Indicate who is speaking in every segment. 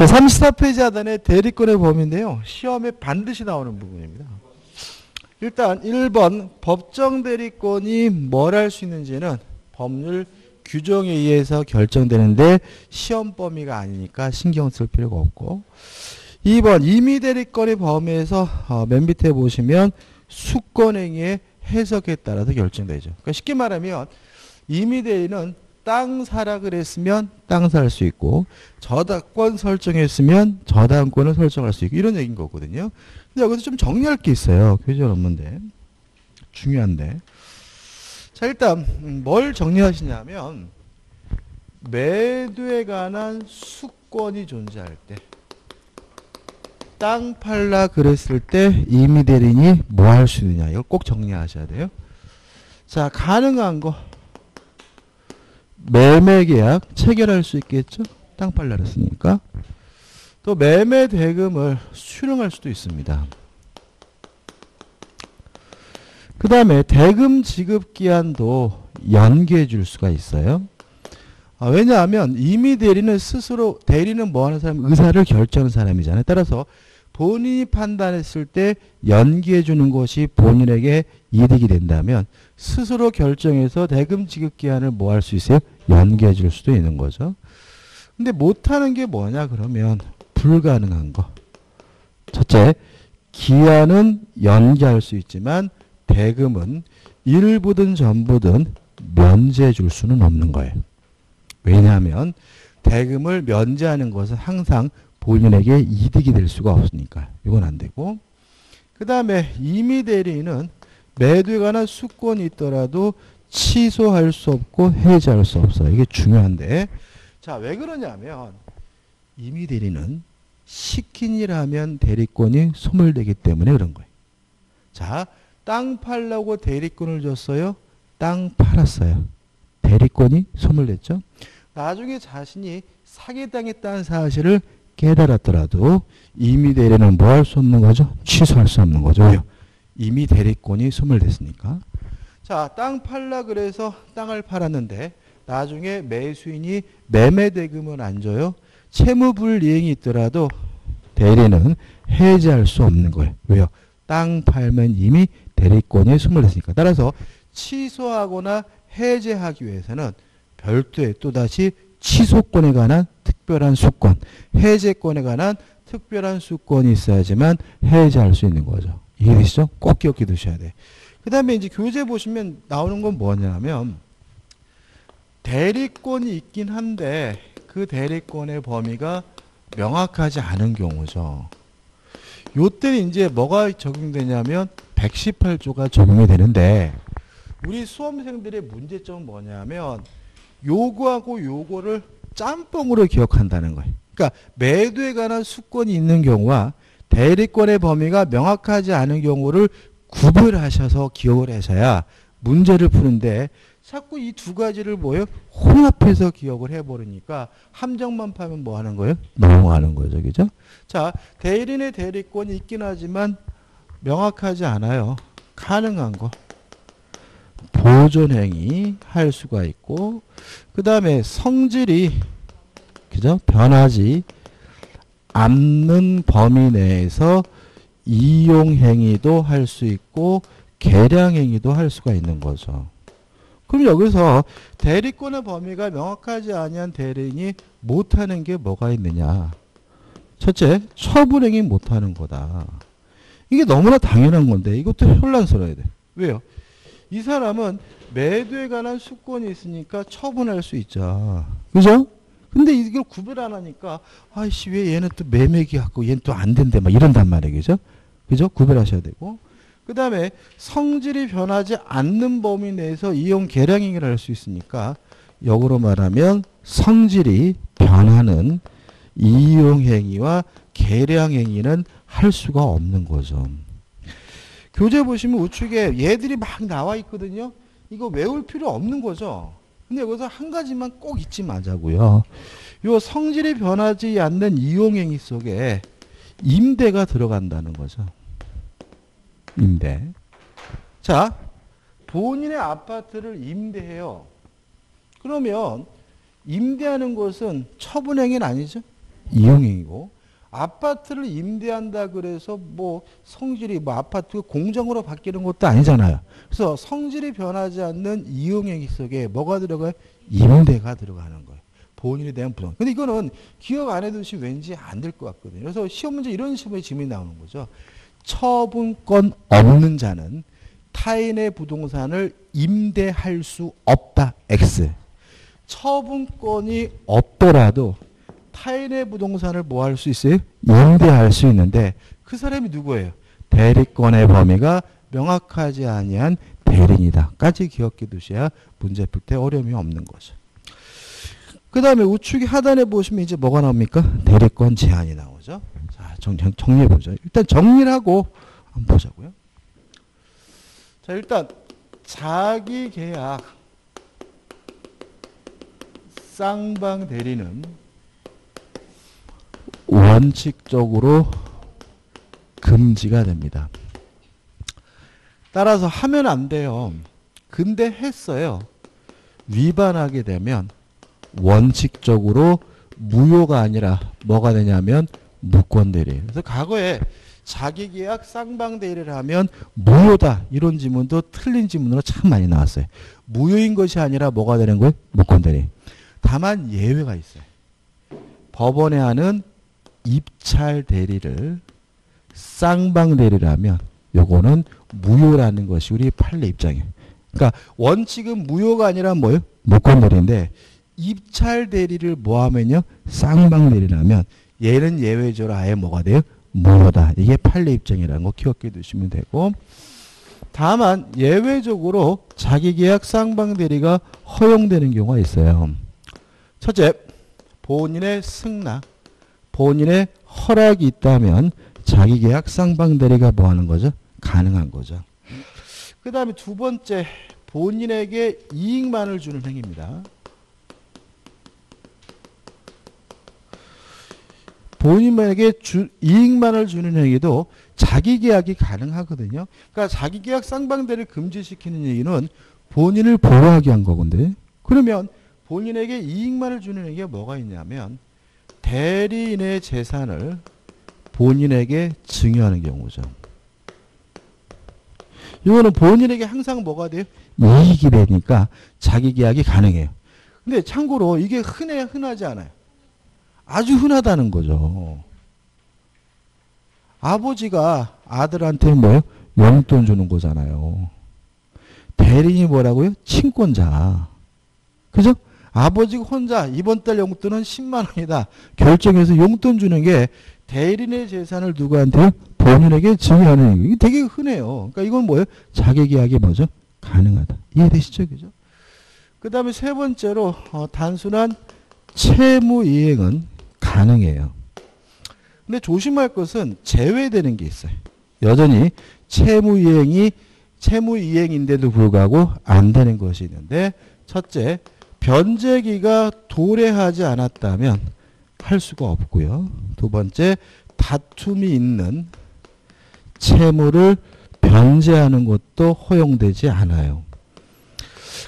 Speaker 1: 자, 34페이지 하단에 대리권의 범위인데요. 시험에 반드시 나오는 부분입니다. 일단 1번 법정 대리권이 뭘 할 수 있는지는 법률 규정에 의해서 결정되는데 시험 범위가 아니니까 신경 쓸 필요가 없고 2번 임의 대리권의 범위에서 어, 맨 밑에 보시면 수권행위의 해석에 따라서 결정되죠. 그러니까 쉽게 말하면 임의 대리는 땅 사라 그랬으면 땅 살 수 있고 저당권 설정했으면 저당권을 설정할 수 있고 이런 얘기인 거거든요. 근데 여기서 좀 정리할 게 있어요. 교재는 없는데 중요한데 자 일단 음, 뭘 정리하시냐면 매도에 관한 수권이 존재할 때 땅 팔라 그랬을 때 임의 대리인이 뭐 할 수 있느냐 이걸 꼭 정리하셔야 돼요. 자 가능한 거 매매 계약 체결할 수 있겠죠? 땅 팔라 그랬으니까 또 매매 대금을 수령할 수도 있습니다. 그 다음에 대금 지급 기한도 연기해 줄 수가 있어요. 아, 왜냐하면 이미 대리는 스스로 대리는 뭐 하는 사람 의사를 결정하는 사람이잖아요. 따라서 본인이 판단했을 때 연기해 주는 것이 본인에게 이득이 된다면 스스로 결정해서 대금 지급 기한을 뭐 할 수 있어요? 연기해 줄 수도 있는 거죠. 근데 못하는 게 뭐냐 그러면 불가능한 거. 첫째, 기한은 연기할 수 있지만 대금은 일부든 전부든 면제해 줄 수는 없는 거예요. 왜냐하면 대금을 면제하는 것은 항상 본인에게 이득이 될 수가 없으니까 이건 안 되고 그 다음에 임의 대리인은 매도에 관한 수권이 있더라도 취소할 수 없고 해지할 수 없어요. 이게 중요한데 자 왜 그러냐면 임의 대리는 시킨 일 하면 대리권이 소멸되기 때문에 그런 거예요. 자, 땅 팔라고 대리권을 줬어요. 땅 팔았어요. 대리권이 소멸됐죠. 나중에 자신이 사기 당했다는 사실을 깨달았더라도 이미 대리는 뭐 할 수 없는 거죠? 취소할 수 없는 거죠. 왜요? 이미 대리권이 소멸됐으니까. 자, 땅 팔라 그래서 땅을 팔았는데 나중에 매수인이 매매 대금을 안 줘요. 채무 불이행이 있더라도 대리는 해지할 수 없는 거예요. 왜요? 땅 팔면 이미 대리권이 소멸됐으니까. 따라서 취소하거나 해제하기 위해서는 별도의 또다시 취소권에 관한 특별한 수권, 해제권에 관한 특별한 수권이 있어야지만 해제할 수 있는 거죠. 이해되시죠? 꼭 기억해 두셔야 돼. 그 다음에 이제 교재 보시면 나오는 건 뭐냐면 대리권이 있긴 한데 그 대리권의 범위가 명확하지 않은 경우죠. 요때는 이제 뭐가 적용되냐면 118조가 적용이 되는데 우리 수험생들의 문제점은 뭐냐면 요거하고 요거를 짬뽕으로 기억한다는 거예요. 그러니까 매도에 관한 수권이 있는 경우와 대리권의 범위가 명확하지 않은 경우를 구별하셔서 기억을 하셔야 문제를 푸는데 자꾸 이 두 가지를 뭐예요? 혼합해서 기억을 해버리니까 함정만 파면 뭐 하는 거예요? 넘어가는 거죠. 그죠? 자, 대리인의 대리권이 있긴 하지만 명확하지 않아요. 가능한 거. 보존행위 할 수가 있고 그 다음에 성질이 그죠? 변하지 않는 범위 내에서 이용행위도 할 수 있고 개량행위도 할 수가 있는 거죠. 그럼 여기서 대리권의 범위가 명확하지 아니한 대리인이 못하는 게 뭐가 있느냐. 첫째, 처분행위 못하는 거다. 이게 너무나 당연한 건데 이것도 혼란스러워야 돼. 왜요? 이 사람은 매도에 관한 수권이 있으니까 처분할 수 있죠. 그죠? 근데 이걸 구별 안 하니까 아이씨 왜 얘는 또 매매기 갖고 얘는 또 안 된대 막 이런단 말이에요. 그죠? 그죠? 구별하셔야 되고 그 다음에 성질이 변하지 않는 범위 내에서 이용 계량행위를 할 수 있으니까 역으로 말하면 성질이 변하는 이용행위와 계량행위는 할 수가 없는 거죠. 교재 보시면 우측에 얘들이 막 나와 있거든요. 이거 외울 필요 없는 거죠. 근데 여기서 한 가지만 꼭 잊지 마자고요. 요 성질이 변하지 않는 이용행위 속에 임대가 들어간다는 거죠. 임대. 자, 본인의 아파트를 임대해요. 그러면 임대하는 것은 처분행위는 아니죠? 이용행위고 아파트를 임대한다 그래서 뭐 성질이 뭐 아파트 공정으로 바뀌는 것도 아니잖아요. 그래서 성질이 변하지 않는 이용행위 속에 뭐가 들어가요? 임대가 들어가는 거예요. 본인에 대한 부담. 근데 이거는 기억 안 해두시 왠지 안 될 것 같거든요. 그래서 시험 문제 이런 식의 질문이 나오는 거죠. 처분권 없는 자는 타인의 부동산을 임대할 수 없다. X. 처분권이 없더라도 타인의 부동산을 뭐 할 수 있어요? 임대할 수 있는데 그 사람이 누구예요? 대리권의 범위가 명확하지 아니한 대리인이다까지 기억해 두셔야 문제 풀 때 어려움이 없는 거죠. 그 다음에 우측 하단에 보시면 이제 뭐가 나옵니까? 대리권 제한이 나오죠. 자, 정, 정리해 보죠. 일단 정리를 하고 한번 보자고요. 자, 일단 자기 계약 쌍방 대리는 원칙적으로 금지가 됩니다. 따라서 하면 안 돼요. 근데 했어요. 위반하게 되면 원칙적으로 무효가 아니라 뭐가 되냐면 무권대리. 그래서 과거에 자기계약 쌍방대리를 하면 무효다 이런 지문도 틀린 지문으로 참 많이 나왔어요. 무효인 것이 아니라 뭐가 되는 거예요? 무권대리. 다만 예외가 있어요. 법원에 하는 입찰 대리를 쌍방 대리를 하면 요거는 무효라는 것이 우리 판례 입장이에요. 그러니까 원칙은 무효가 아니라 뭐예요? 무권 대리인데 입찰 대리를 뭐 하면요? 쌍방 대리를 하면 얘는 예외적으로 아예 뭐가 돼요? 무효다. 이게 판례 입장이라는 거 기억해 두시면 되고 다만 예외적으로 자기계약 쌍방 대리가 허용되는 경우가 있어요. 첫째, 본인의 승낙, 본인의 허락이 있다면 자기계약 쌍방 대리가 뭐 하는 거죠? 가능한 거죠. 그 다음에 두 번째, 본인에게 이익만을 주는 행위입니다. 본인에게 주, 이익만을 주는 행위도 자기 계약이 가능하거든요. 그러니까 자기 계약 쌍방대를 금지시키는 얘기는 본인을 보호하기 위한 거건데 그러면 본인에게 이익만을 주는 행위가 뭐가 있냐면 대리인의 재산을 본인에게 증여하는 경우죠. 이거는 본인에게 항상 뭐가 돼요? 이익이 되니까 자기 계약이 가능해요. 근데 참고로 이게 흔해 흔하지 않아요. 아주 흔하다는 거죠. 아버지가 아들한테 뭐요? 용돈 주는 거잖아요. 대리인이 뭐라고요? 친권자. 그죠? 아버지가 혼자 이번 달 용돈은 10만 원이다. 결정해서 용돈 주는 게 대리인의 재산을 누구한테 본인에게 증여하는 이게 되게 흔해요. 그러니까 이건 뭐예요? 자객계약이 뭐죠? 가능하다. 이해되시죠? 그죠? 그 다음에 세 번째로 어, 단순한 채무 이행은 가능해요. 근데 조심할 것은 제외되는 게 있어요. 여전히 채무 이행이 채무 이행인데도 불구하고 안 되는 것이 있는데 첫째 변제기가 도래하지 않았다면 할 수가 없고요. 두 번째 다툼이 있는 채무를 변제하는 것도 허용되지 않아요.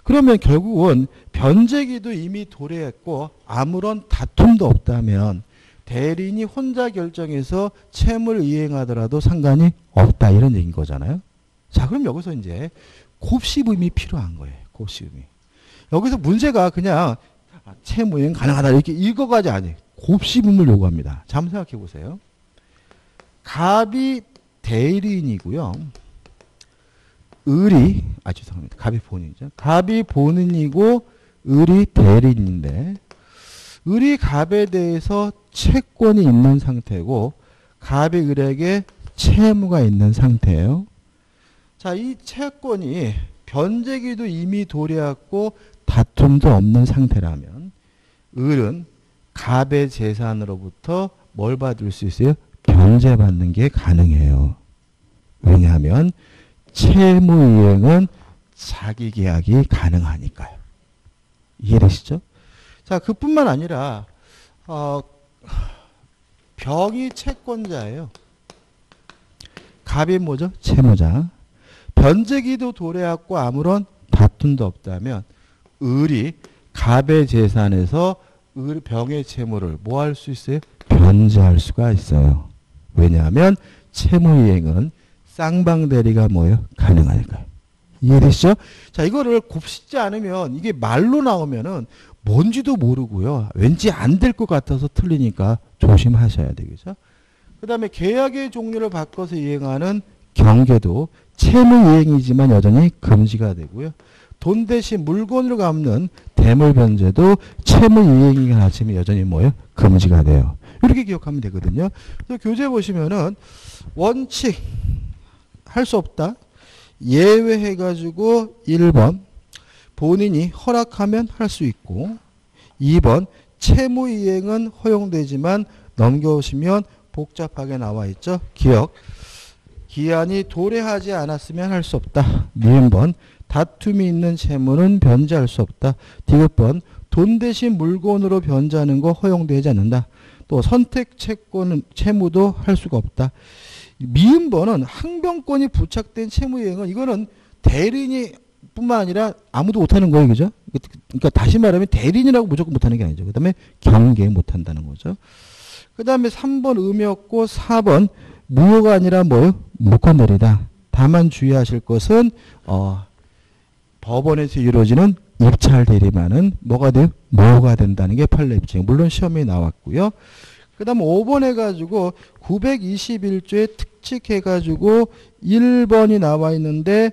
Speaker 1: 그러면 결국은 변제기도 이미 도래했고 아무런 다툼도 없다면 대리인이 혼자 결정해서 채무를 이행하더라도 상관이 없다 이런 얘기인 거잖아요. 자 그럼 여기서 이제 곱씹음이 필요한 거예요. 곱씹음이. 여기서 문제가 그냥 채무 이행 가능하다 이렇게 읽어가지 않아요. 곱씹음을 요구합니다. 자 한번 생각해 보세요. 갑이 대리인이고요. 을이 아 죄송합니다. 갑이 본인이죠. 갑이 본인이고 을이 대리인인데 을이 갑에 대해서 채권이 있는 상태고 갑이 을에게 채무가 있는 상태예요. 자, 이 채권이 변제기도 이미 도래했고 다툼도 없는 상태라면 을은 갑의 재산으로부터 뭘 받을 수 있어요? 변제받는 게 가능해요. 왜냐하면 채무이행은 자기 계약이 가능하니까요. 이해되시죠? 자, 그뿐만 아니라 어, 병이 채권자예요. 갑이 뭐죠? 채무자. 변제기도 도래했고 아무런 다툼도 없다면 을이 갑의 재산에서 을 병의 채무를 뭐 할 수 있어요? 변제할 수가 있어요. 왜냐하면 채무이행은 쌍방대리가 뭐예요? 가능하니까요. 이해되시죠? 자, 이거를 곱씹지 않으면 이게 말로 나오면은 뭔지도 모르고요. 왠지 안 될 것 같아서 틀리니까 조심하셔야 되겠죠? 그 다음에 계약의 종류를 바꿔서 이행하는 경계도 채무 이행이지만 여전히 금지가 되고요. 돈 대신 물건으로 갚는 대물 변제도 채무이행이긴 하지만 여전히 뭐예요? 금지가 돼요. 이렇게 기억하면 되거든요. 그래서 교재 보시면은 원칙 할 수 없다. 예외해 가지고 1번 본인이 허락하면 할 수 있고 2번 채무 이행은 허용되지만 넘겨오시면 복잡하게 나와 있죠. 기억 기한이 도래하지 않았으면 할 수 없다. 미음번 다툼이 있는 채무는 변제할 수 없다. 디귿번 돈 대신 물건으로 변제하는 거 허용되지 않는다. 또 선택 채권 채무도 할 수가 없다. 미음번은 항변권이 부착된 채무이행은 이거는 대리인이 뿐만 아니라 아무도 못하는 거예요. 그죠? 그러니까 다시 말하면 대리인이라고 무조건 못하는 게 아니죠. 그 다음에 경계 못한다는 거죠. 그 다음에 3번 의미였고 4번 무효가 아니라 뭐요? 무권대리다. 다만 주의하실 것은 어, 법원에서 이루어지는 입찰 대리만은 뭐가 돼요? 무효가 된다는 게 판례 입증. 물론 시험에 나왔고요. 그 다음 5번 해가지고 921조에 특칙해가지고 1번이 나와 있는데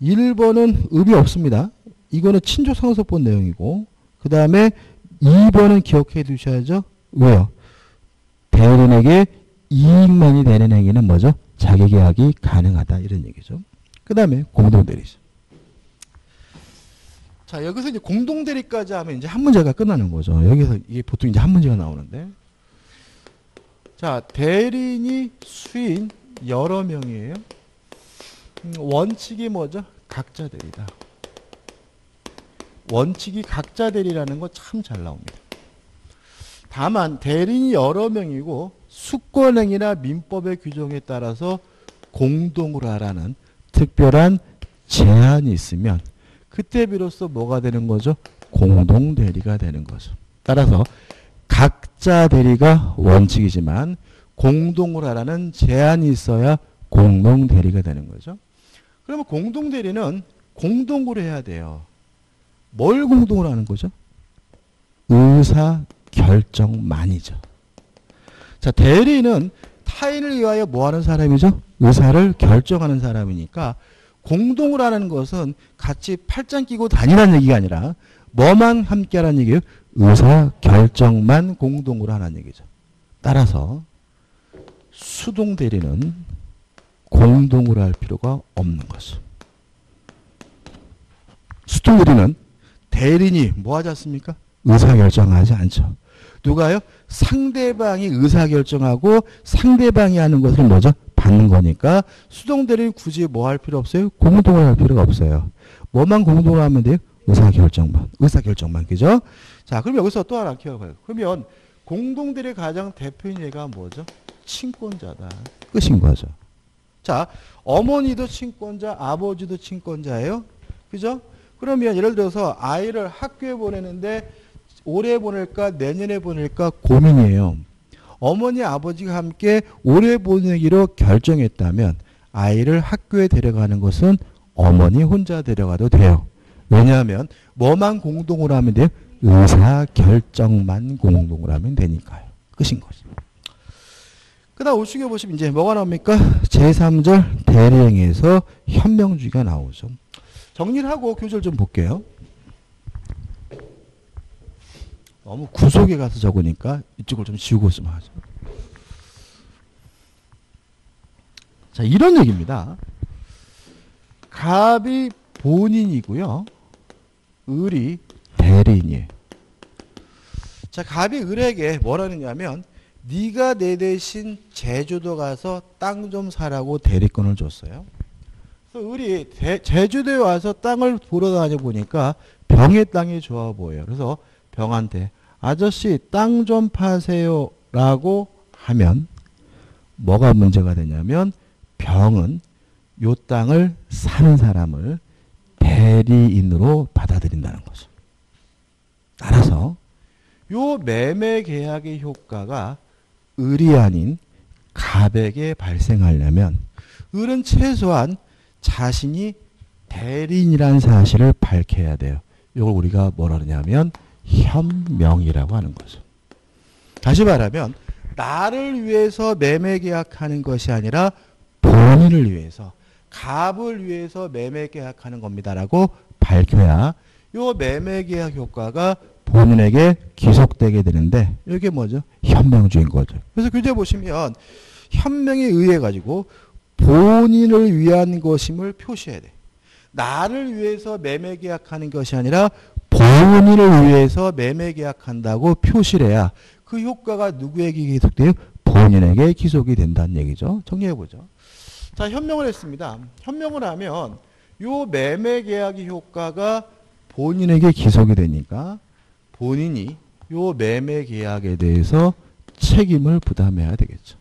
Speaker 1: 1번은 의미 없습니다. 이거는 친족상속법 내용이고 그 다음에 2번은 기억해 두셔야죠. 왜요? 대리인에게 이익만이 되는 행위는 뭐죠? 자기계약이 가능하다 이런 얘기죠. 그 다음에 공동대리죠. 자 여기서 이제 공동대리까지 하면 이제 한 문제가 끝나는 거죠. 여기서 이게 보통 이제 한 문제가 나오는데 자 대리인이 수인 여러 명이에요. 음, 원칙이 뭐죠? 각자 대리다. 원칙이 각자 대리라는 거 참 잘 나옵니다. 다만 대리인이 여러 명이고 수권행위나 민법의 규정에 따라서 공동으로 하라는 특별한 제한이 있으면 그때 비로소 뭐가 되는 거죠? 공동 대리가 되는 거죠. 따라서 각자 대리가 원칙이지만 공동으로 하라는 제한이 있어야 공동 대리가 되는 거죠. 그러면 공동 대리는 공동으로 해야 돼요. 뭘 공동으로 하는 거죠? 의사 결정만이죠. 자, 대리는 타인을 위하여 뭐 하는 사람이죠? 의사를 결정하는 사람이니까 공동을 하는 것은 같이 팔짱 끼고 다니라는 얘기가 아니라 뭐만 함께 하라는 얘기예요? 의사 결정만 공동으로 하는 얘기죠. 따라서 수동 대리는 공동으로 할 필요가 없는 것이죠. 수동 대리는 대리인이 뭐 하지 않습니까? 의사 결정하지 않죠. 누가요? 상대방이 의사 결정하고 상대방이 하는 것을 뭐죠? 받는 거니까 수동 대리는 굳이 뭐 할 필요 없어요? 공동을 할 필요가 없어요. 뭐만 공동을 하면 돼요? 의사결정만. 의사결정만. 그죠? 자, 그럼 여기서 또 하나 기억해요. 그러면 공동대리 가장 대표인 얘가 뭐죠? 친권자다. 끝인 거죠. 자, 어머니도 친권자, 아버지도 친권자예요. 그죠? 그러면 예를 들어서 아이를 학교에 보내는데 올해 보낼까 내년에 보낼까 고민이에요. 어머니 아버지가 함께 올해 보내기로 결정했다면 아이를 학교에 데려가는 것은 어머니 혼자 데려가도 돼요. 왜냐하면 뭐만 공동으로 하면 돼요? 의사 결정만 공동으로 하면 되니까요. 끝인 거죠. 그 다음 우측에 보시면 이제 뭐가 나옵니까? 제3절 대리행에서 현명주의가 나오죠. 정리를 하고 교절 좀 볼게요. 너무 구속에 가서 적으니까 이쪽을 좀 지우고 있으면 하죠. 자, 이런 얘기입니다. 갑이 본인이고요. 을이 대리인이에요. 자, 갑이 을에게 뭐라느냐면 네가 내 대신 제주도 가서 땅 좀 사라고 대리권을 줬어요. 그래서 을이 대, 제주도에 와서 땅을 보러 다녀 보니까 병의 땅이 좋아 보여요. 그래서 병한테 아저씨 땅 좀 파세요 라고 하면 뭐가 문제가 되냐면 병은 요 땅을 사는 사람을 대리인으로 받아들인다는 거죠. 따라서 요 매매 계약의 효과가 을이 아닌 갑에게 발생하려면 을은 최소한 자신이 대리인이라는 사실을 밝혀야 돼요. 이걸 우리가 뭐라 그러냐면 현명이라고 하는 거죠. 다시 말하면 나를 위해서 매매 계약하는 것이 아니라 본인을 위해서 갑을 위해서 매매 계약하는 겁니다라고 밝혀야 요 매매 계약 효과가 본인에게 기속되게 되는데 이게 뭐죠? 현명주의인 거죠. 그래서 교재 보시면 현명에 의해 가지고 본인을 위한 것임을 표시해야 돼. 나를 위해서 매매 계약하는 것이 아니라 본인을 위해서 매매 계약한다고 표시를 해야 그 효과가 누구에게 기속돼요? 본인에게 기속이 된다는 얘기죠. 정리해 보죠. 자, 현명을 했습니다. 현명을 하면 요 매매 계약의 효과가 본인에게 기속이 되니까 본인이 요 매매 계약에 대해서 책임을 부담해야 되겠죠.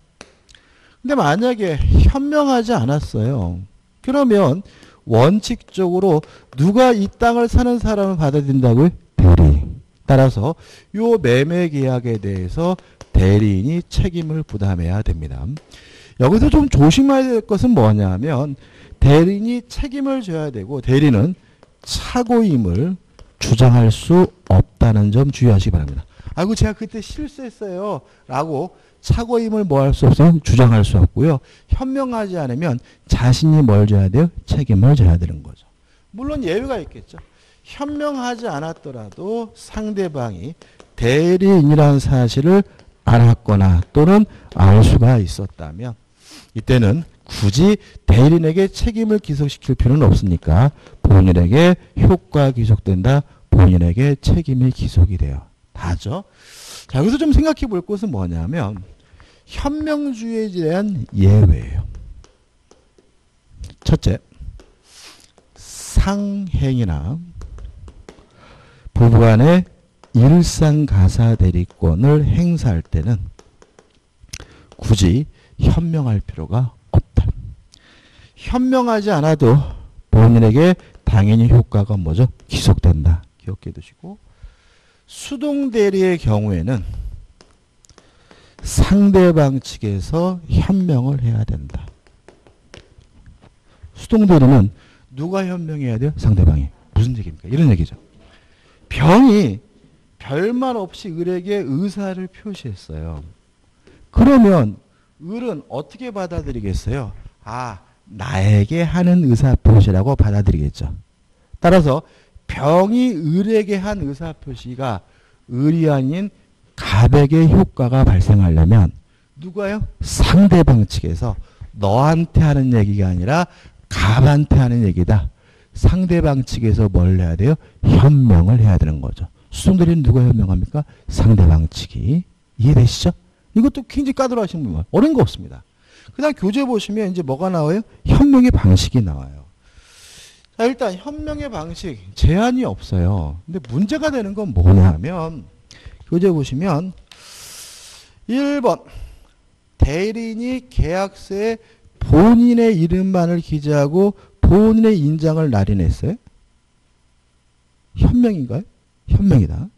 Speaker 1: 근데 만약에 현명하지 않았어요. 그러면 원칙적으로 누가 이 땅을 사는 사람을 받아들인다고요? 대리. 따라서 요 매매 계약에 대해서 대리인이 책임을 부담해야 됩니다. 여기서 좀 조심해야 될 것은 뭐냐면 대리인이 책임을 져야 되고 대리는 착오임을 주장할 수 없다는 점 주의하시기 바랍니다. 아이고 제가 그때 실수했어요 라고 착오임을 뭐 할 수 없어요? 주장할 수 없고요. 현명하지 않으면 자신이 뭘 져야 돼요? 책임을 져야 되는 거죠. 물론 예외가 있겠죠. 현명하지 않았더라도 상대방이 대리인이라는 사실을 알았거나 또는 알 수가 있었다면 이때는 굳이 대리인에게 책임을 기속시킬 필요는 없으니까 본인에게 효과 기속된다. 본인에게 책임이 기속이 돼요. 다죠. 자, 여기서 좀 생각해 볼 것은 뭐냐면 현명주의에 대한 예외예요. 첫째, 상행이나 부부 간의 일상가사 대리권을 행사할 때는 굳이 현명할 필요가 없다. 현명하지 않아도 본인에게 당연히 효과가 뭐죠? 기속된다. 기억해 두시고 수동 대리의 경우에는 상대방 측에서 현명을 해야 된다. 수동 대리는 누가 현명해야 돼요? 상대방이. 무슨 얘기입니까? 이런 얘기죠. 병이 별말 없이 을에게 의사를 표시했어요. 그러면 을은 어떻게 받아들이겠어요? 아, 나에게 하는 의사 표시라고 받아들이겠죠. 따라서 병이 을에게 한 의사 표시가 을이 아닌 갑에게 효과가 발생하려면 누가요? 상대방 측에서 너한테 하는 얘기가 아니라 갑한테 하는 얘기다. 상대방 측에서 뭘 해야 돼요? 현명을 해야 되는 거죠. 수송들이 누가 현명합니까? 상대방 측이. 이해되시죠? 이것도 굉장히 까다로우신 분 어려운 거 없습니다. 그 다음 교재 보시면 이제 뭐가 나와요? 현명의 방식이 나와요. 자, 일단 현명의 방식 제한이 없어요. 근데 문제가 되는 건 뭐냐면 교재 보시면 1번 대리인이 계약서에 본인의 이름만을 기재하고 본인의 인장을 날인했어요. 현명인가요? 현명이다.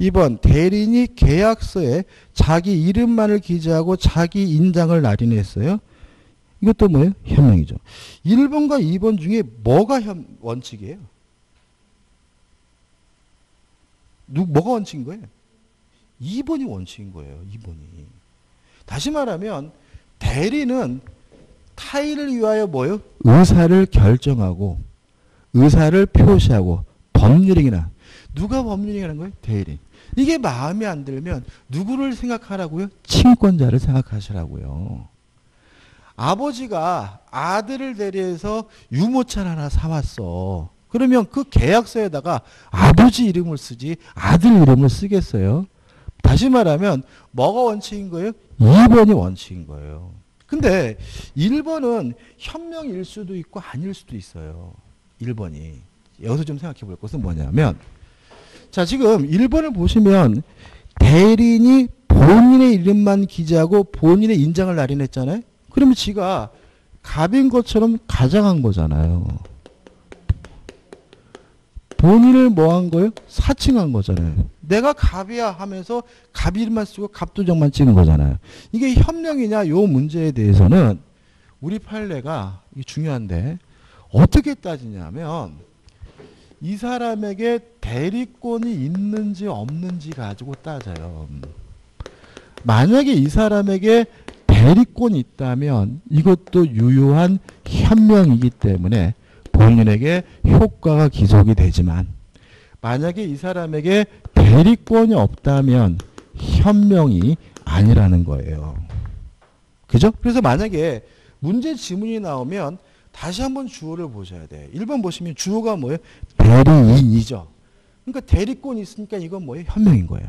Speaker 1: 2번 대리인이 계약서에 자기 이름만을 기재하고 자기 인장을 날인했어요. 이것도 뭐예요? 현명이죠. 1번과 2번 중에 뭐가 현, 원칙이에요? 누, 뭐가 원칙인 거예요? 2번이 원칙인 거예요. 2번이. 다시 말하면 대리는 타인을 위하여 뭐요? 의사를 결정하고 의사를 표시하고 법률이나 누가 법률이라는 거예요? 대리인. 이게 마음에 안 들면 누구를 생각하라고요? 친권자를 생각하시라고요. 아버지가 아들을 대리해서 유모차 하나 사왔어. 그러면 그 계약서에다가 아버지 이름을 쓰지 아들 이름을 쓰겠어요? 다시 말하면 뭐가 원칙인 거예요? 2번이 원칙인 거예요. 근데 1번은 현명일 수도 있고 아닐 수도 있어요. 1번이. 여기서 좀 생각해 볼 것은 뭐냐면 자 지금 1번을 보시면 대리인이 본인의 이름만 기재하고 본인의 인장을 날인했잖아요. 그러면 지가 갑인 것처럼 가장한 거잖아요. 본인을 뭐 한 거예요? 사칭한 거잖아요. 내가 갑이야 하면서 갑 이름만 쓰고 갑도정만 찍은 거잖아요. 이게 현명이냐 요 문제에 대해서는 우리 판례가 중요한데 어떻게 따지냐면 이 사람에게 대리권이 있는지 없는지 가지고 따져요. 만약에 이 사람에게 대리권이 있다면 이것도 유효한 현명이기 때문에 본인에게 효과가 기속이 되지만 만약에 이 사람에게 대리권이 없다면 현명이 아니라는 거예요. 그죠? 그래서 만약에 문제 지문이 나오면 다시 한번 주어를 보셔야 돼. 1번 보시면 주어가 뭐예요? 대리인이죠. 그러니까 대리권이 있으니까 이건 뭐예요? 현명인 거예요.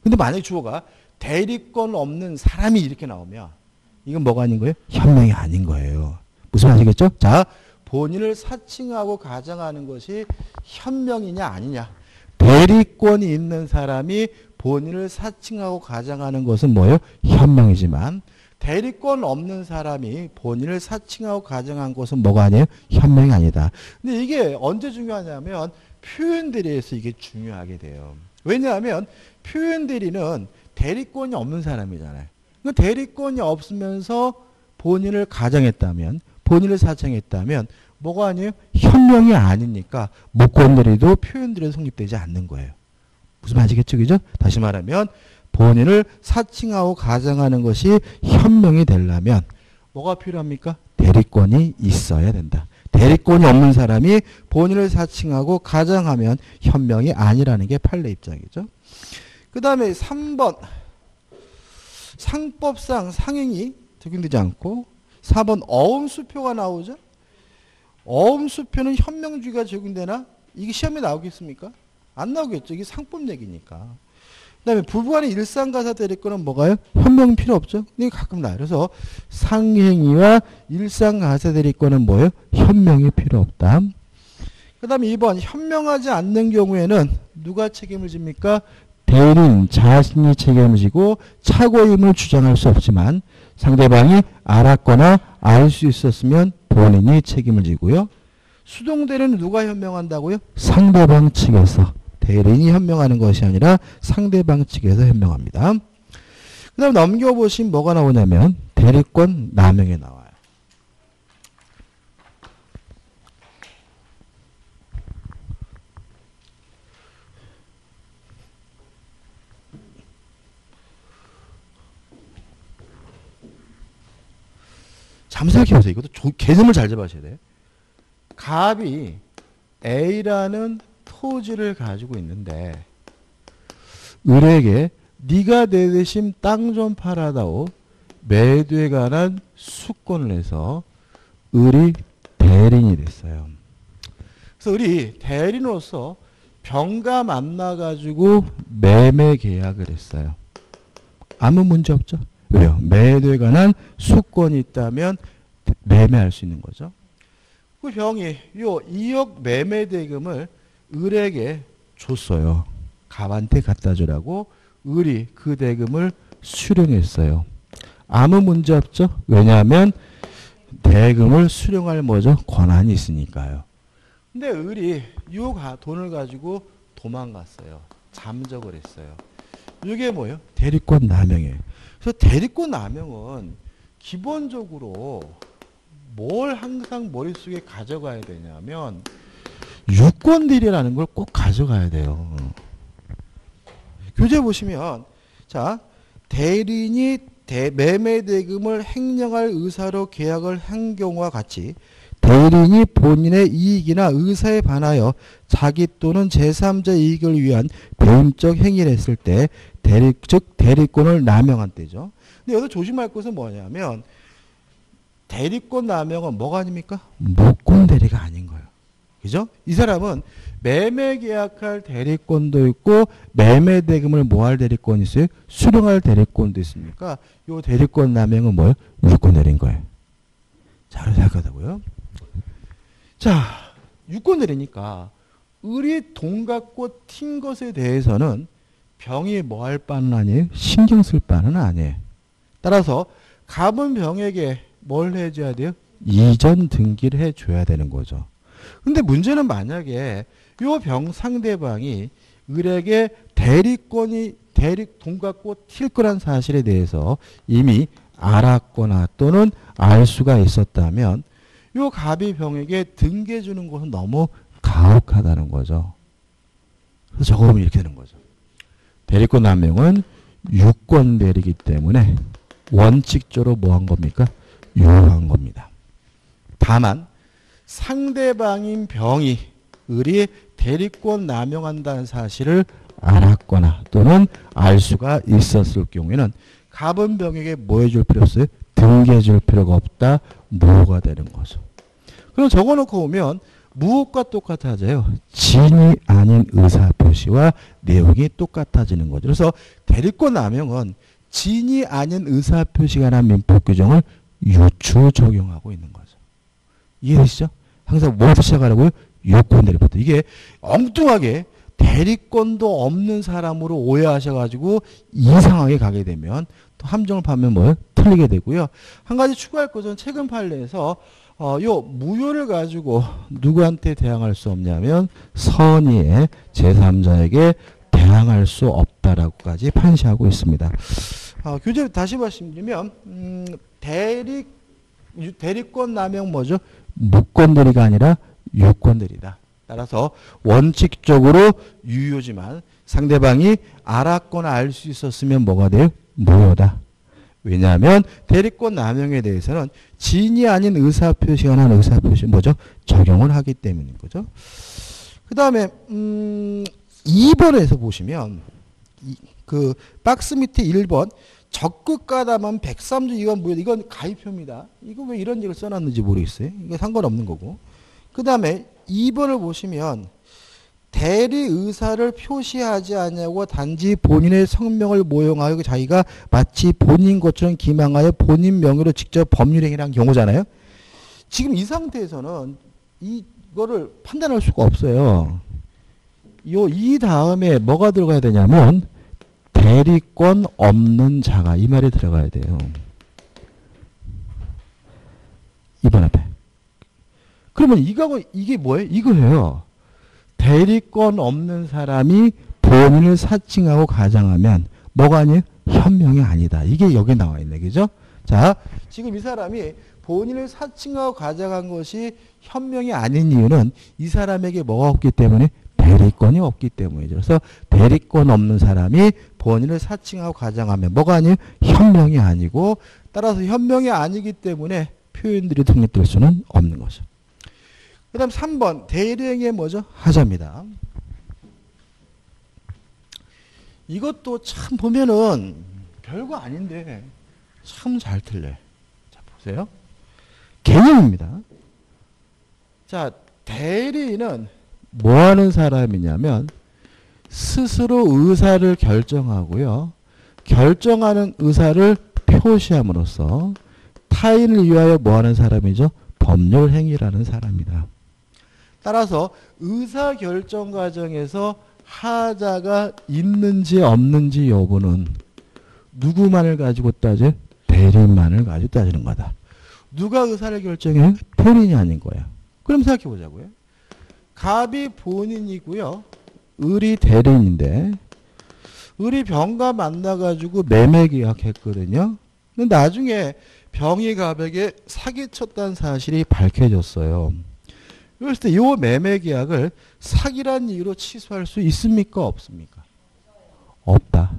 Speaker 1: 근데 만약에 주어가 대리권 없는 사람이 이렇게 나오면 이건 뭐가 아닌 거예요? 현명이 아닌 거예요. 무슨 말이겠죠? 자, 본인을 사칭하고 가정하는 것이 현명이냐 아니냐. 대리권이 있는 사람이 본인을 사칭하고 가정하는 것은 뭐예요? 현명이지만 대리권 없는 사람이 본인을 사칭하고 가정한 것은 뭐가 아니에요? 현명이 아니다. 근데 이게 언제 중요하냐면 표현들에서 이게 중요하게 돼요. 왜냐하면 표현들이는 대리권이 없는 사람이잖아요. 그러니까 대리권이 없으면서 본인을 가정했다면 본인을 사칭했다면 뭐가 아니에요? 현명이 아니니까 무권들이도 표현들에 성립되지 않는 거예요. 무슨 말이겠죠? 그죠? 다시 말하면 본인을 사칭하고 가정하는 것이 현명이 되려면 뭐가 필요합니까? 대리권이 있어야 된다. 대리권이 없는 사람이 본인을 사칭하고 가정하면 현명이 아니라는 게 판례 입장이죠. 그 다음에 3번 상법상 상행이 적용되지 않고 4번 어음수표가 나오죠. 어음수표는 현명주의가 적용되나? 이게 시험에 나오겠습니까? 안 나오겠죠. 이게 상법 얘기니까. 그 다음에 부부간의 일상가사 대리권은 뭐가요? 현명 필요 없죠. 이게 가끔 나요. 그래서 상행위와 일상가사 대리권은 뭐예요? 현명이 필요 없다. 그 다음에 2번 현명하지 않는 경우에는 누가 책임을 집니까? 대리인 자신이 책임을 지고 착오임을 주장할 수 없지만 상대방이 알았거나 알 수 있었으면 본인이 책임을 지고요. 수동 대리는 누가 현명한다고요? 상대방 측에서 대리인이 현명하는 것이 아니라 상대방 측에서 현명합니다. 그 다음 넘겨보시면 뭐가 나오냐면 대리권 남용에 나와요. 잠시만 보세요. 이것도 조, 개념을 잘 잡아셔야 돼요. 갑이 A라는 토지를 가지고 있는데 을에게 네가 내 대신 땅 좀 팔아다오 매도에 관한 수권을 해서 을이 대리인이 됐어요. 그래서 을이 대리인으로서 병가 만나가지고 매매 계약을 했어요. 아무 문제 없죠? 왜요? 매도에 관한 수권이 있다면 매매할 수 있는 거죠. 그 병이 요 2억 매매 대금을 을에게 줬어요. 갑한테 갖다 주라고 을이 그 대금을 수령했어요. 아무 문제 없죠? 왜냐하면 대금을 수령할 뭐죠? 권한이 있으니까요. 근데 을이 요 돈을 가지고 도망갔어요. 잠적을 했어요. 이게 뭐예요? 대리권 남용이에요. 그래서 대리권 남용은 기본적으로 뭘 항상 머릿속에 가져가야 되냐면 유권들이라는 걸 꼭 가져가야 돼요. 교재 보시면 자 대리인이 대, 매매 대금을 횡령할 의사로 계약을 한 경우와 같이 대리인이 본인의 이익이나 의사에 반하여 자기 또는 제3자 이익을 위한 배임적 행위를 했을 때 대리, 즉 대리권을 남용한 때죠. 근데 여기서 조심할 것은 뭐냐면 대리권 남용은 뭐가 아닙니까? 무권 대리가 아닌 거예요. 그죠? 이 사람은 매매 계약할 대리권도 있고 매매 대금을 모할 대리권이 있어요. 수령할 대리권도 있습니까? 요 대리권 남용은 뭐예요? 유권 대리인 거예요. 잘 생각하자고요. 자, 유권 대리니까 을이 돈 갖고 튄 것에 대해서는 병이 뭐 할 바는 아니에요? 신경 쓸 바는 아니에요. 따라서 갑은 병에게 뭘 해줘야 돼요? 이전 등기를 해줘야 되는 거죠. 근데 문제는 만약에 요 병 상대방이 을에게 대리권이 대리 돈 갖고 튈 거란 사실에 대해서 이미 알았거나 또는 알 수가 있었다면 요 갑이 병에게 등계 주는 것은 너무 가혹하다는 거죠. 그래서 적어보면 이렇게 되는 거죠. 대리권 남용은 유권 대리기 때문에 원칙적으로 뭐 한 겁니까? 유효한 겁니다. 다만 상대방인 병이 을이 대리권 남용한다는 사실을 알았거나 또는 알 수가 있었을 경우에는 갑은 병에게 뭐 해줄 필요 없어요? 등기해줄 필요가 없다. 무효가 되는 거죠. 그럼 적어놓고 보면 무엇과 똑같아져요? 진이 아닌 의사표시와 내용이 똑같아지는 거죠. 그래서 대리권 남용은 진이 아닌 의사표시가 난 민법 규정을 유추 적용하고 있는 거죠. 이해되시죠? 항상 뭐부터 시작하라고요? 유권 대리부터. 이게 엉뚱하게 대리권도 없는 사람으로 오해하셔가지고 이상하게 가게 되면 또 함정을 파면 뭐 틀리게 되고요. 한 가지 추가할 것은 최근 판례에서 어, 요 무효를 가지고 누구한테 대항할 수 없냐면 선의의 제3자에게 대항할 수 없다라고까지 판시하고 있습니다. 어, 교재 다시 말씀드리면 음, 대리 대리권 남용 뭐죠? 무권들이가 아니라 유권들이다. 따라서 원칙적으로 유효지만 상대방이 알았거나 알 수 있었으면 뭐가 돼요? 무효다. 왜냐하면 대리권 남용에 대해서는 진이 아닌 의사표시가 난 의사표시 뭐죠? 적용을 하기 때문인 거죠. 그 다음에 음 2번에서 보시면 이, 그 박스 밑에 1번 적극 가담한 103조 이건 뭐예요? 이건 가입표입니다. 이거 왜 이런 얘기를 써놨는지 모르겠어요. 이게 상관없는 거고. 그 다음에 2번을 보시면 대리 의사를 표시하지 않냐고 단지 본인의 성명을 모용하여 자기가 마치 본인 것처럼 기망하여 본인 명의로 직접 법률행위를 한 경우잖아요. 지금 이 상태에서는 이거를 판단할 수가 없어요. 요 이 다음에 뭐가 들어가야 되냐면 대리권 없는 자가 이 말이 들어가야 돼요. 2번 앞에. 그러면 이거 이게 뭐예요? 이거예요. 대리권 없는 사람이 본인을 사칭하고 가장하면 뭐가 아니에요? 현명이 아니다. 이게 여기 나와 있네. 그죠? 자, 지금 이 사람이 본인을 사칭하고 가장한 것이 현명이 아닌 이유는 이 사람에게 뭐가 없기 때문에 대리권이 없기 때문이죠. 그래서 대리권 없는 사람이 본인을 사칭하고 가장하면 뭐가 아니에요? 현명이 아니고 따라서 현명이 아니기 때문에 표현들이 성립될 수는 없는 거죠. 그 다음 3번 대리행의 뭐죠? 하자입니다. 이것도 참 보면은 별거 아닌데 참 잘 틀려요. 자 보세요. 개념입니다. 자 대리는 뭐 하는 사람이냐면 스스로 의사를 결정하고요. 결정하는 의사를 표시함으로써 타인을 위하여 뭐 하는 사람이죠? 법률 행위라는 사람이다. 따라서 의사결정 과정에서 하자가 있는지 없는지 여부는 누구만을 가지고 따져? 대리만을 가지고 따지는 거다. 누가 의사를 결정해요? 대리인이 아닌 거야. 그럼 생각해 보자고요. 갑이 본인이고요. 을이 대리인인데 을이 병과 만나가지고 매매 계약했거든요. 근데 나중에 병이 갑에게 사기쳤다는 사실이 밝혀졌어요. 그랬을 때 이 매매 계약을 사기란 이유로 취소할 수 있습니까? 없습니까? 없다.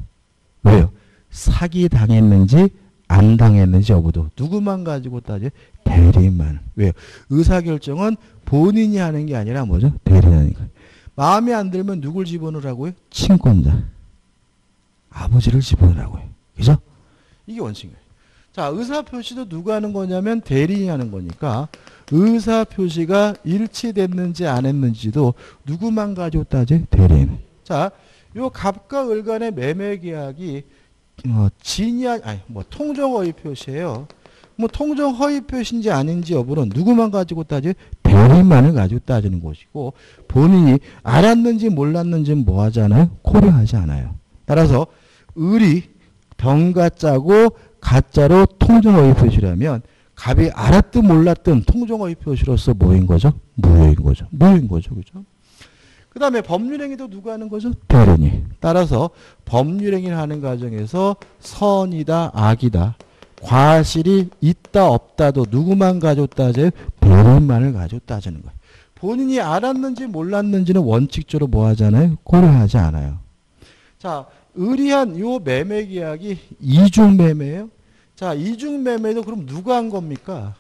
Speaker 1: 왜요? 사기 당했는지 안 당했는지 여부도 누구만 가지고 따져? 대리만. 왜요? 의사결정은 본인이 하는 게 아니라 뭐죠? 대리하니까. 마음에 안 들면 누굴 집어넣으라고요? 친권자. 아버지를 집어넣으라고요. 그죠? 이게 원칙이에요. 자, 의사 표시도 누가 하는 거냐면 대리인이 하는 거니까 의사 표시가 일치됐는지 안 했는지도 누구만 가지고 따지? 대리인. 자, 요 갑과 을 간의 매매 계약이 어, 진이 아니 뭐 통정 허위 표시예요. 뭐 통정 허위 표시인지 아닌지 여부는 누구만 가지고 따지? 대리만을 가지고 따지는 것이고 본인이 알았는지 몰랐는지 뭐 하잖아요? 고려하지 않아요. 따라서 을이 병가 짜고 가짜로 통정 허위 표시라면 갑이 알았든 몰랐든 통정어의 표시로서 뭐인 거죠? 무효인 거죠. 무효인 거죠. 그죠? 그 다음에 법률행위도 누가 하는 거죠? 대리인이. 따라서 법률행위를 하는 과정에서 선이다, 악이다, 과실이 있다, 없다도 누구만 가지고 따져요? 대리인만을 가지고 따지는 거예요. 본인이 알았는지 몰랐는지는 원칙적으로 뭐 하잖아요? 고려하지 않아요. 자, 의리한 요 매매 계약이 이중 매매예요. 자, 이중 매매도 그럼 누가 한 겁니까?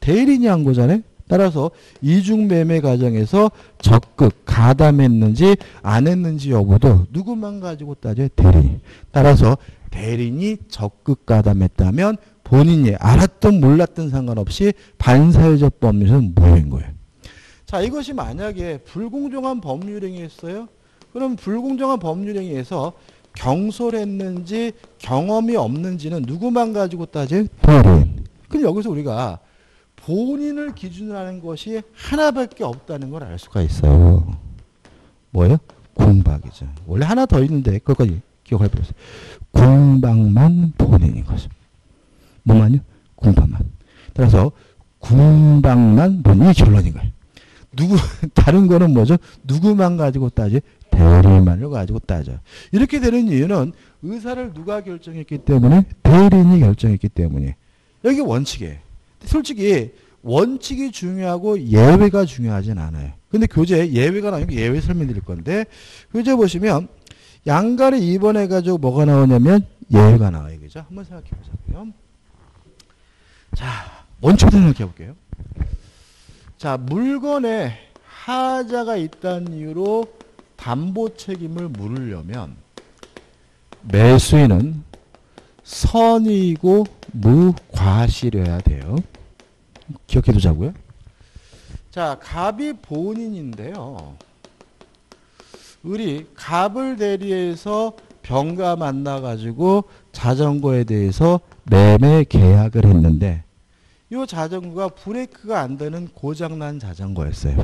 Speaker 1: 대리인이 한 거잖아요. 따라서 이중 매매 과정에서 적극 가담했는지 안 했는지 여부도 누구만 가지고 따져요? 대리인. 따라서 대리인이 적극 가담했다면 본인이 알았던 몰랐던 상관없이 반사회적 법률에서는 무효인 거예요. 자 이것이 만약에 불공정한 법률행위였어요. 그럼 불공정한 법률행위에서 경솔했는지 경험이 없는지는 누구만 가지고 따져요? 대리인. 그럼 여기서 우리가 본인을 기준으로 하는 것이 하나밖에 없다는 걸 알 수가 있어요. 뭐예요? 궁박이죠. 원래 하나 더 있는데 그것까지 기억해 보세요. 궁박만 본인인 거죠. 뭐만요? 궁박만. 따라서 궁박만 본인이 결론인 거예요. 누구 다른 거는 뭐죠? 누구만 가지고 따지? 대리인만을 가지고 따져. 이렇게 되는 이유는 의사를 누가 결정했기 때문에 대리인이 결정했기 때문에 여기 원칙이에요. 솔직히 원칙이 중요하고 예외가 중요하진 않아요. 근데 교재 예외가 아니고 예외 설명드릴 건데 교재 보시면 양가를 2번 해가지고 뭐가 나오냐면 예외가 나와요. 그죠? 한번 생각해 보자고요. 자, 원칙부터 생각해 볼게요. 자, 물건에 하자가 있다는 이유로 담보 책임을 물으려면 매수인은 선이고 무과실이어야 돼요. 기억해 두자고요. 자, 갑이 본인인데요. 우리 갑을 대리해서 병가 만나가지고 자전거에 대해서 매매 계약을 했는데 이 자전거가 브레이크가 안 되는 고장난 자전거였어요.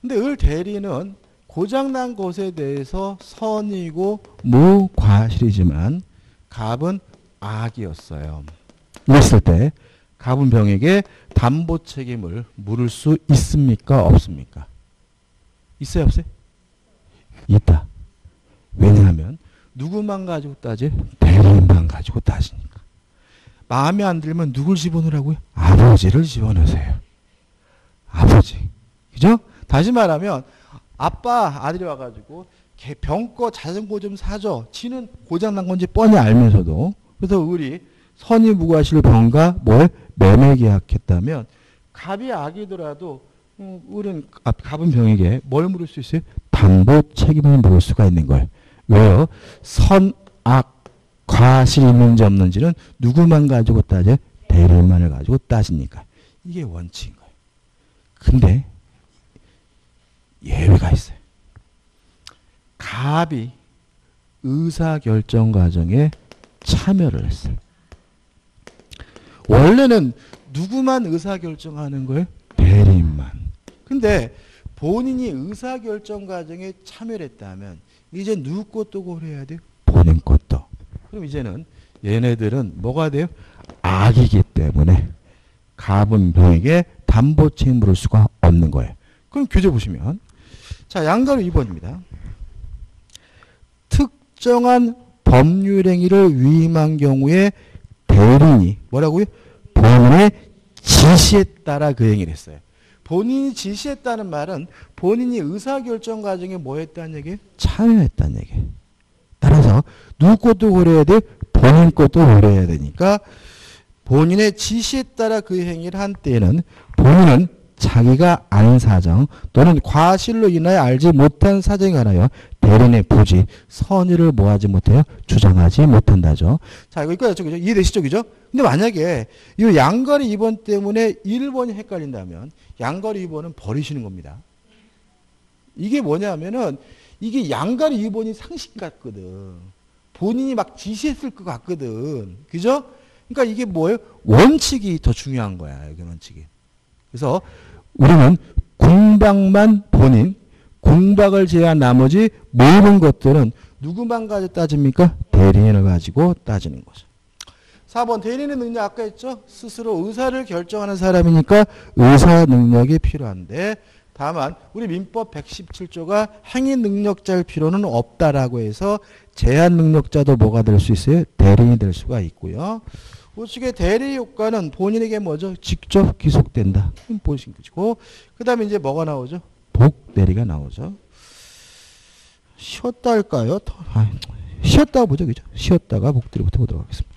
Speaker 1: 근데 을 대리는 고장난 것에 대해서 선이고 무과실이지만 갑은 악이었어요. 이랬을 때 갑은 병에게 담보 책임을 물을 수 있습니까? 없습니까? 있어요? 없어요? 있다. 왜냐하면 누구만 가지고 따지? 대리인만 가지고 따지니까. 마음에 안 들면 누굴 집어넣으라고요? 아버지를 집어넣으세요. 아버지. 그죠? 다시 말하면 아빠 아들이 와가지고 병거 자전거 좀 사줘. 지는 고장난 건지 뻔히 알면서도 그래서 우리 선의 무과실 병과 뭘 매매 계약했다면 갑이 악이더라도 음, 우리는 갑은 병에게 뭘 물을 수 있어요? 담보 책임을 물을 수가 있는 거예요. 왜요? 선, 악, 과실 있는지 없는지는 누구만 가지고 따져? 대리만을 가지고 따지니까. 이게 원칙인 거예요. 근데 예외가 있어요. 갑이 의사결정 과정에 참여를 했어요. 원래는 누구만 의사결정하는 거예요? 대리인만. 근데 본인이 의사결정 과정에 참여를 했다면 이제 누구 것도 고려해야 돼요? 그럼 이제는 얘네들은 뭐가 돼요? 악이기 때문에 갑은 병에게 담보 책임 물을 수가 없는 거예요. 그럼 교재 보시면 자 양가로 2번입니다. 특정한 법률행위를 위임한 경우에 대리인이 뭐라고요? 본인의 지시에 따라 그 행위를 했어요. 본인이 지시했다는 말은 본인이 의사결정 과정에 뭐 했다는 얘기예요? 참여했다는 얘기예요. 따라서 누구 것도 고려해야 돼? 본인 것도 고려해야 되니까 본인의 지시에 따라 그 행위를 한 때에는 본인은 자기가 아는 사정 또는 과실로 인하여 알지 못한 사정에 관하여 대리인의 부지, 선의를 뭐하지 못해요? 주장하지 못한다죠. 자, 이거 이거죠. 그죠? 이해되시죠? 그죠? 근데 만약에 이 양거리 2번 때문에 1번이 헷갈린다면 양거리 2번은 버리시는 겁니다. 이게 뭐냐면은 이게 양거리 2번이 상식 같거든. 본인이 막 지시했을 것 같거든. 그죠? 그러니까 이게 뭐예요? 원칙이 더 중요한 거야. 여기 원칙이. 그래서 우리는 공박만 본인, 공박을 제외한 나머지 모든 것들은 누구만 가지고 따집니까? 대리인을 가지고 따지는 거죠. 4번 대리인의 능력 아까 했죠? 스스로 의사를 결정하는 사람이니까 의사 능력이 필요한데 다만 우리 민법 117조가 행위 능력자일 필요는 없다라고 해서 제한 능력자도 뭐가 될 수 있어요? 대리인이 될 수가 있고요. 우측의 대리 효과는 본인에게 뭐죠? 직접 귀속된다. 보신 것이고 그 다음에 이제 뭐가 나오죠? 복 대리가 나오죠. 쉬었다 할까요? 더- 아, 쉬었다가 보죠, 그죠? 쉬었다가 복 대리부터 보도록 하겠습니다.